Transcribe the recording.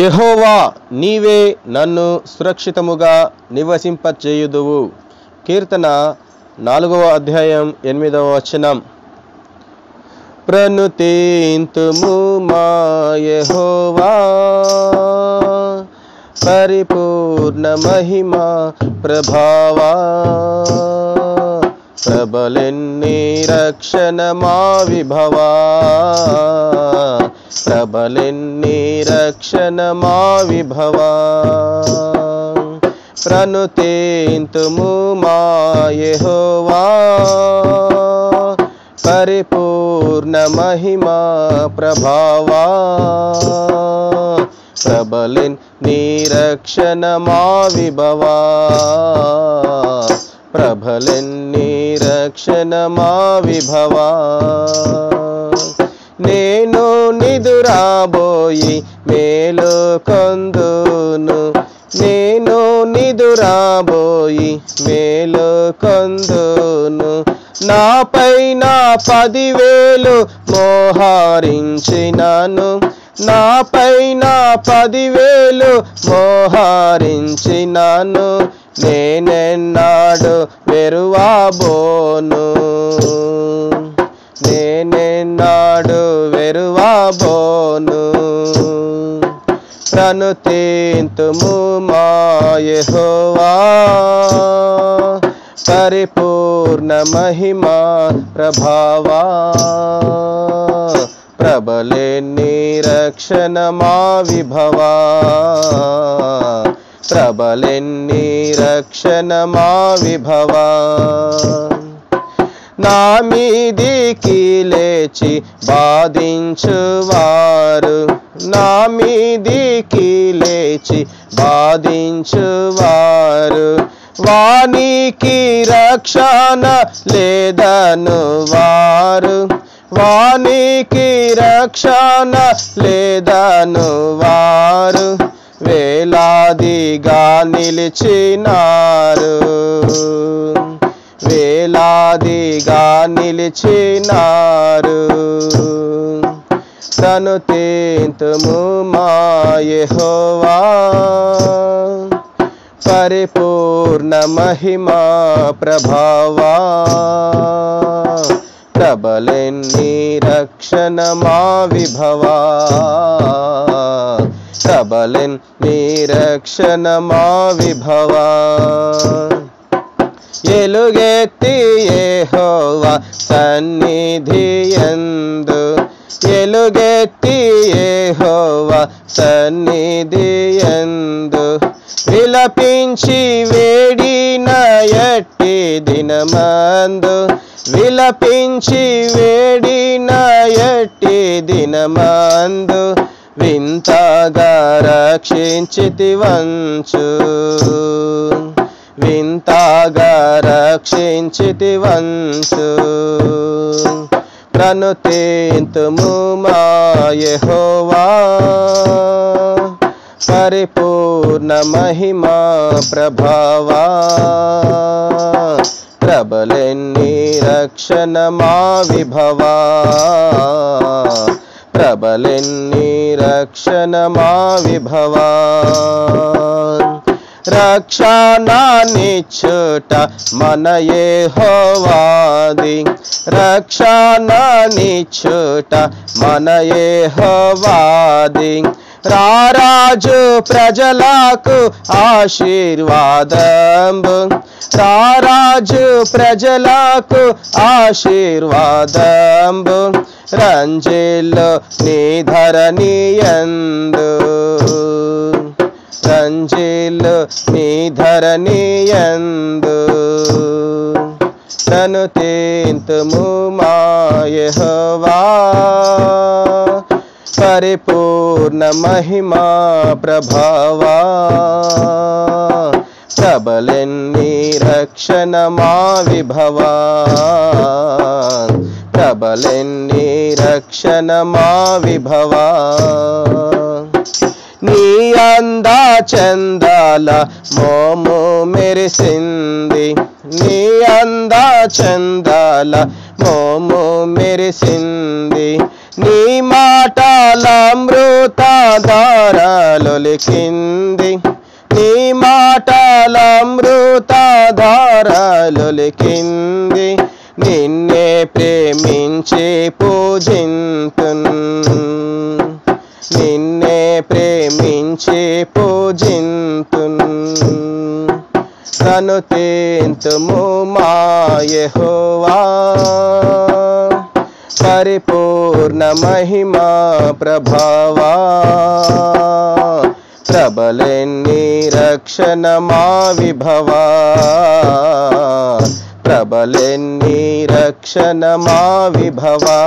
యహోవా నీవే నన్ను సురక్షితముగా నివసింపచేయుదువు. కీర్తన నాలుగవ అధ్యాయం ఎనిమిదవ వచనం. ప్రణుతేంతుము మా యెహోవా. పరిపూర్ణ మహిమా ప్రభావా. ప్రబలెన్ని రక్షణ మా విభవా. प्रबलिं निरक्षन माविभवा प्रनुते वा परिपूर्णमहिमा प्रभावा। प्रबलिन् निरक्षणमाविभवा प्रबलिन् निरक्षणमाविभवा నేను నిదురాబోయి మేలు కొందును. నేను నిదురాబోయి మేలు కొందును. నా పైన పదివేలు మోహారించినాను. నా పైన పదివేలు మోహరించినాను. నేనెన్నాడు వెరువాబోను. నేనెన్నాడు ोनुमायहो वा परिपूर्णमहिमा प्रभावा। प्रबले निरक्षण मा विभवा। प्रबले निरक्षण मा विभवा। నా మీదికి లేచి బాధించువారు. నా మీదికి లేచి బాధించువారు. వానికి రక్షణ లేదను వారు. వానికి రక్షణ లేదను వారు. వేలాదిగా నిలిచినారు. दिगा निलचिनारु। तनुतेमुय हो वा परिपूर्ण महिमा प्रभावा। प्रबलिन् निरक्षण मा विभवा। कबलिन् निरक्षण मा विभवा। ఎలుగెత్తి విభవా సన్నిధి ఎందు సన్నిధియందు. ఎలుగెత్తి సన్నిధి ఎందు విలపించి వేడిన ఎట్టి దినమందు. విలపించి వేడిన ఎట్టి దినమందు. వింతగా రక్షించితి వంచు వింతగా రక్షించితి వంచు ప్రణుతేంతుము మా యెహోవా పరిపూర్ణ మహిమ ప్రభావా ప్రబలెన్ని రక్షణ మా విభవా ప్రబలెన్ని రక్షణ మా విభవా రక్షణనిచ్చుట మన యెహోవాది. రక్షణనిచ్చుట మన హోవాది రారాజు ప్రజలకు ఆశీర్వాదంబు. రారాజు ప్రజలకు ఆశీర్వాదంబు. రంజిల్లో నిధరనియందు రంజిల్లో ञ्जिलनिधर नियन्तु तनुते तु मुमाय वा परिपूर्णमहिमा प्रभवा। प्रबलिन् निरक्षण मा विभवा। प्रबलिन् निरक्षण मा विभवा। నీ అందా చందాల మోము మెరిసింది. నీ అందా చందాల మోము మెరిసింది. నీ మాటల అమృత ధారలొలికింది నీ మాటల అమృతధారలొలికింది. నిన్నే ప్రేమించి పూజింతున్. నిన్నే ప్రేమించి పూజింతున్ తను తేంతుము మాయహోవా పరిపూర్ణ మహిమా ప్రభావా ప్రబలెన్ని రక్షణ మా విభవా ప్రబలెన్ని రక్షణ మా విభవా